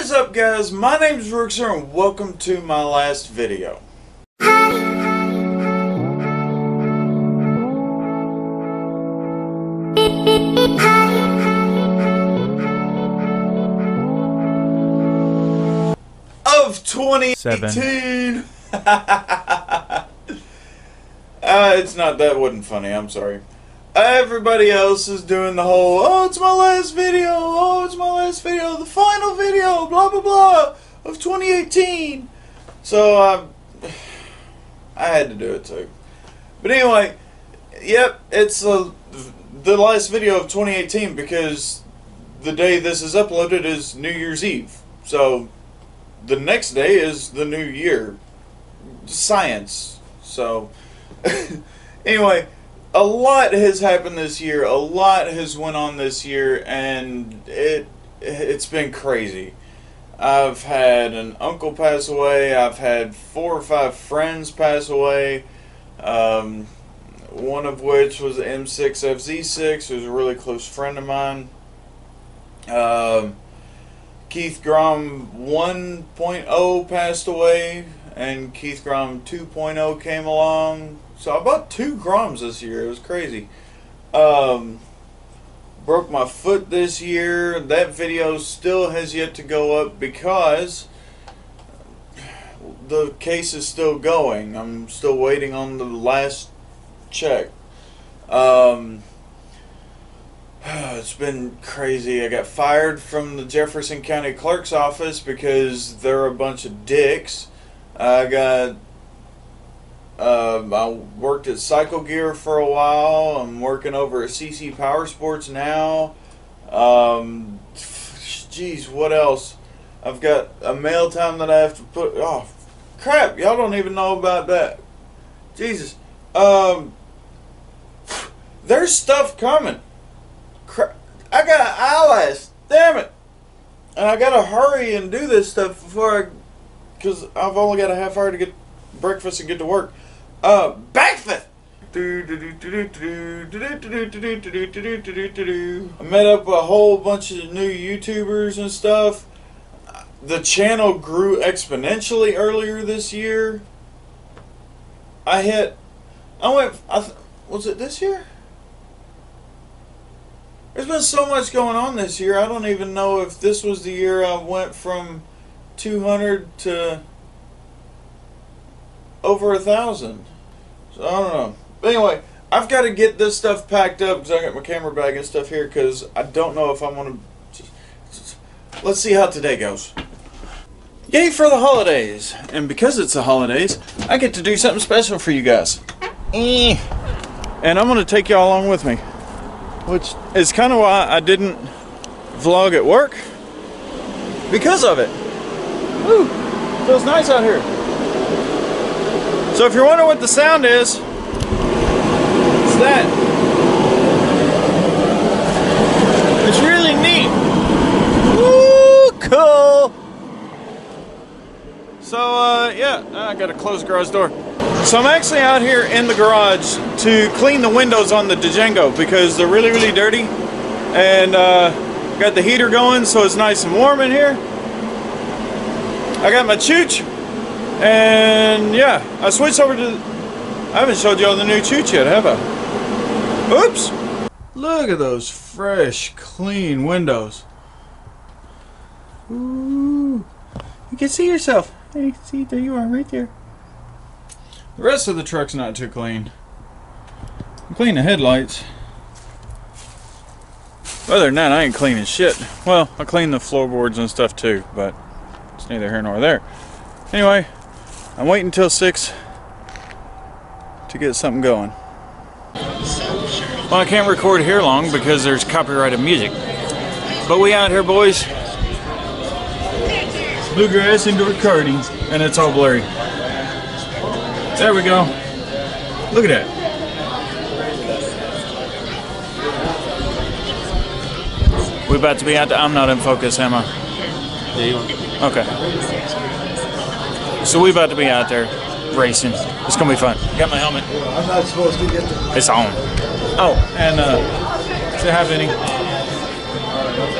is up guys? My name is Rookzer and welcome to my last video. Of 2018! uh, it's not, that wasn't funny, I'm sorry. Everybody else is doing the whole, oh, it's my last video, oh, it's my last video, the final video, blah, blah, blah, of 2018. So, I, I had to do it too. But anyway, yep, it's uh, the last video of 2018 because the day this is uploaded is New Year's Eve. So, the next day is the new year. Science. So, anyway a lot has happened this year. A lot has went on this year, and it it's been crazy. I've had an uncle pass away. I've had four or five friends pass away. Um, one of which was M6FZ6, who's a really close friend of mine. Um, Keith Grom 1.0 passed away, and Keith Grom 2.0 came along. So I bought two Groms this year. It was crazy. Um, broke my foot this year. That video still has yet to go up because the case is still going. I'm still waiting on the last check. Um, it's been crazy. I got fired from the Jefferson County Clerk's office because they're a bunch of dicks. I got um, I worked at Cycle Gear for a while. I'm working over at CC Power Sports now. Um, geez, what else? I've got a mail time that I have to put. Oh, crap! Y'all don't even know about that. Jesus. Um, there's stuff coming. Crap! I got eyelash. Damn it! And I gotta hurry and do this stuff before I, because I've only got a half hour to get breakfast and get to work. Uh! I met up a whole bunch of new YouTubers and stuff. The channel grew exponentially earlier this year. I hit, I went, I was it this year? There's been so much going on this year. I don't even know if this was the year I went from 200 to over a thousand. So I don't know. But anyway, I've got to get this stuff packed up because I got my camera bag and stuff here because I don't know if I'm to. Let's see how today goes. Yay for the holidays! And because it's the holidays, I get to do something special for you guys. Eh. And I'm to take y'all along with me. Which is kind of why I didn't vlog at work. Because of it. Woo! Feels nice out here. So if you're wondering what the sound is, it's that. It's really neat. Woo, cool. So uh, yeah, I got a closed garage door. So I'm actually out here in the garage to clean the windows on the Django because they're really, really dirty. And uh, got the heater going so it's nice and warm in here. I got my chooch and yeah, I switched over to. I haven't showed y'all the new chooch yet, have I? Oops! Look at those fresh, clean windows. Ooh. You can see yourself. Hey, see, there you are, right there. The rest of the truck's not too clean. I clean the headlights. Other than that, I ain't cleaning shit. Well, I clean the floorboards and stuff too, but it's neither here nor there. Anyway, I'm waiting until 6 to get something going. Well, I can't record here long because there's copyrighted music. But we out here, boys. Bluegrass Indoor Karting, and it's all blurry. There we go. Look at that. We're about to be out. I'm not in focus, am I? Yeah, you are. Okay. So we're about to be out there racing. It's gonna be fun. Got my helmet. I'm not supposed to get the. It's on. Oh, and uh, say hi, Vinny.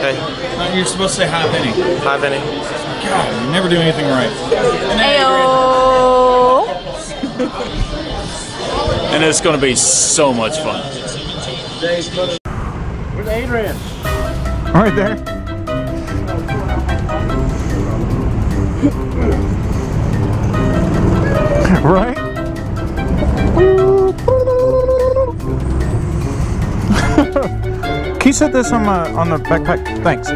Hey. Uh, you're supposed to say hi, Vinny. Hi, Vinny. God, you never do anything right. Ayo. And it's going to be so much fun. Where's Adrian? Right there. Set this on my on the backpack? Thanks.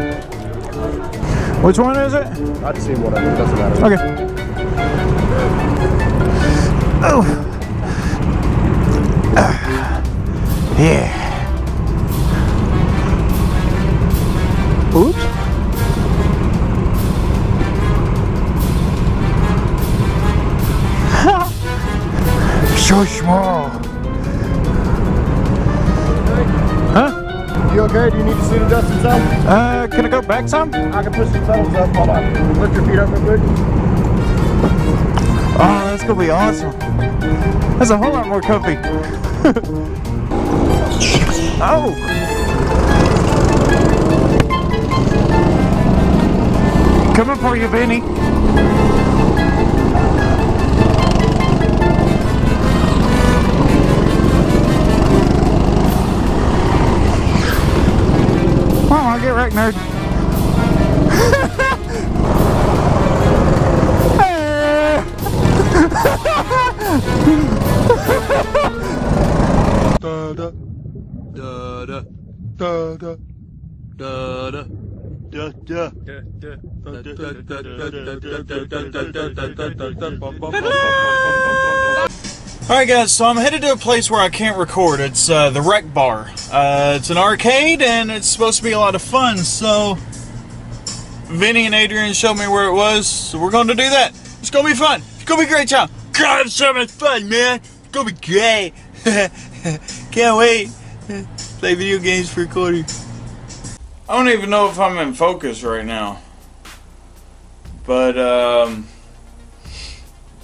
Which one is it? I just see whatever. It doesn't matter. Okay. Oh. Ah. Yeah. Oops. so small. You okay? Do you need to see the dust some? Uh, can I go back some? I can push these pedals up. Hold on. Lift your feet up real quick. Oh, that's gonna be awesome. That's a whole lot more comfy. oh! Coming for you, Benny. Come on, I'll get right, nerd. Alright guys, so I'm headed to a place where I can't record. It's uh, the Rec Bar. Uh, it's an arcade and it's supposed to be a lot of fun, so Vinny and Adrian showed me where it was, so we're going to do that. It's going to be fun. It's going to be a great time. God, it's so much fun, man. It's going to be great. Can't wait. Play video games for quarter. I don't even know if I'm in focus right now. But, um,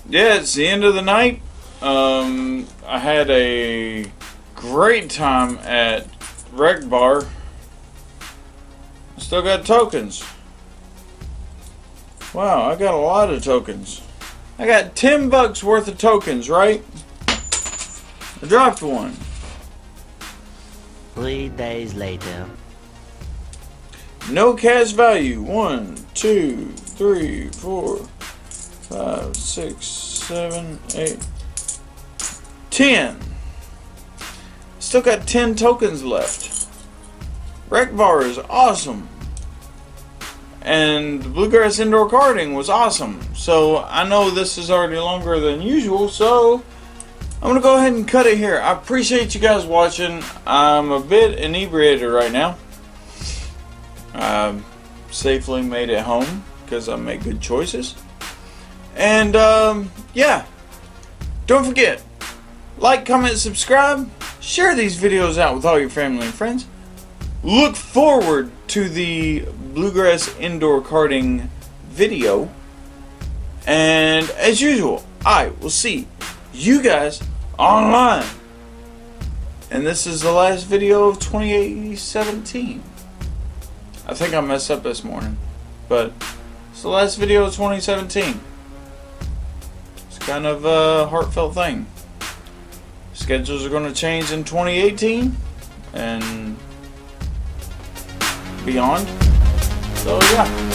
yeah, it's the end of the night. Um, I had a great time at Rec Bar. Still got tokens. Wow, I got a lot of tokens. I got 10 bucks worth of tokens, right? I dropped one. Three days later. No cash value. One, two, three, four, five, six, seven, eight, ten. Still got ten tokens left. Rec Bar is awesome. And Bluegrass Indoor Karting was awesome. So I know this is already longer than usual, so I'm gonna go ahead and cut it here. I appreciate you guys watching. I'm a bit inebriated right now. Um, safely made it home because I make good choices. And um, yeah, don't forget, like, comment, subscribe, share these videos out with all your family and friends. Look forward to the Bluegrass Indoor Karting video. And as usual, I will see you guys online. And this is the last video of 2017. I think I messed up this morning, but it's the last video of 2017. It's kind of a heartfelt thing. Schedules are going to change in 2018 and beyond. So yeah.